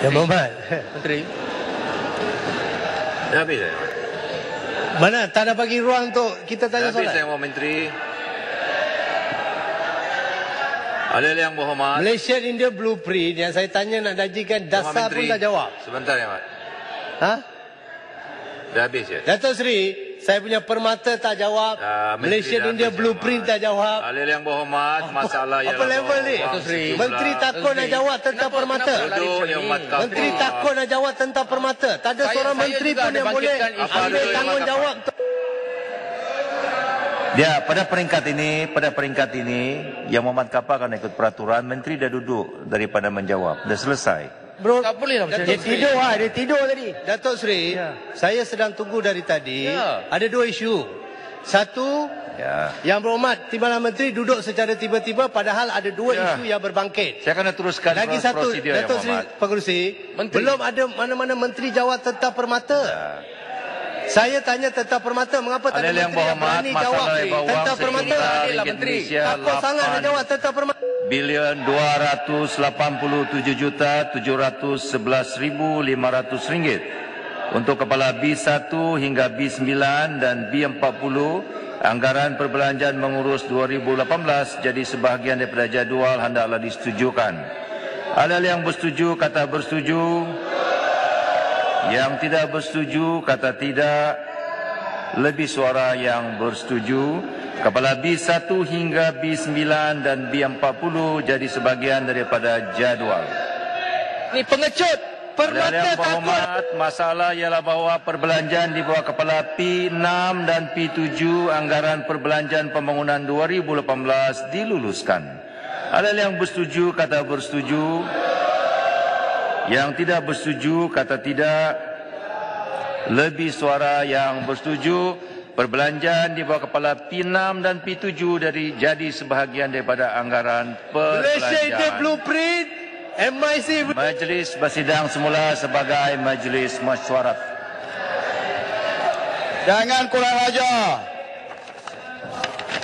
Ya Muhammad. Menteri. Dah habis saya. Mana tak ada bagi ruang untuk kita Dah tanya habis saya soalan. Menteri. Ada yang berhormat. Malaysia India blueprint yang saya tanya nak dajikan dasar pun tak jawab. Sebentar ya, Mat. Ha? Dah habis ya? Datuk Seri, saya punya permata tak jawab. Menteri Malaysia habis, blueprint tak jawab. Ada yang berhormat. Masalah Apa ialah level ni? Menteri takut nak jawab tentang permata. yang. Menteri takut nak jawab tentang permata. Tak ada seorang menteri pun yang boleh ambil tanggungjawab. Ya, pada peringkat ini, pada peringkat ini, yang Muhammad Kapal akan ikut peraturan, Menteri dah duduk daripada menjawab. Dah selesai. Bro, Tak boleh lah macam ni. Seri. Tidur ah, dia tidur tadi. Datuk Seri, saya sedang tunggu dari tadi. Ya. Ada dua isu. Satu, Ya. yang berhormat Timbalan Menteri duduk secara tiba-tiba padahal ada dua Ya. isu yang berbangkit. Saya akan teruskan Lagi satu, Datuk Seri. Pengerusi, Menteri. belum ada mana-mana menteri jawab tentang permata. Saya tanya tentang permata, mengapa tak ada yang berhormat, jawab masalah yang bawa tentang permata? lah, ringgit Menteri. Takut sangat nak 8 jawab tentang permata. bilion 287 juta 711 ribu 500 ringgit untuk kepala B1 hingga B9 dan B40 anggaran perbelanjaan mengurus 2018 jadi sebahagian daripada jadual hendaklah disetujukan ada yang bersetuju kata bersetuju yang tidak bersetuju kata tidak lebih suara yang bersetuju Kepala B1 hingga B9 dan B40 jadi sebahagian daripada jadual. Ni pengecut. Permata yang takut. berhormat, masalah ialah bahawa perbelanjaan di bawah kepala P6 dan P7 anggaran perbelanjaan pembangunan 2018 diluluskan. Ada yang bersetuju kata bersetuju. Yang tidak bersetuju kata tidak. Lebih suara yang bersetuju. Perbelanjaan di bawah kepala P6 dan P7 dari jadi sebahagian daripada anggaran perbelanjaan. Blueprint, MIC Majlis bersidang semula sebagai majlis mesyuarat. Jangan kurang ajar.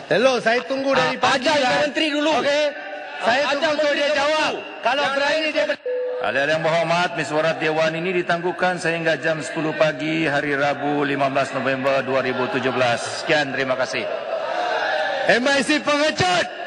Hello, saya tunggu dari Ah, pagi. ajar yang menteri dulu. Okey. Saya tunggu untuk dia jawab. Kalau berani dia Ada yang berhormat, mesyuarat Dewan ini ditangguhkan sehingga jam 10 pagi hari Rabu 15 November 2017. Sekian, terima kasih. MIC pengecut.